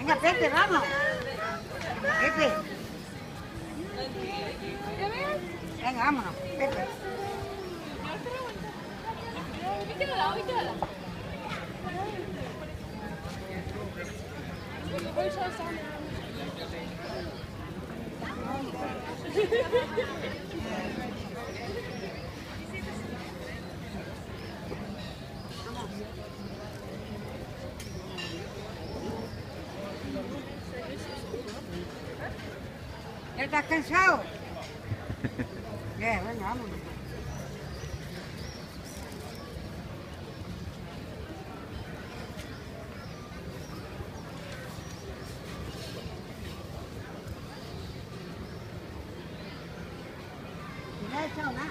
Venga, Pepe, vamos. Pepe. Venga, vámonos. Pepe. ¿Ya estás cansado? Bien, venga, vámonos. Y no he echado nada.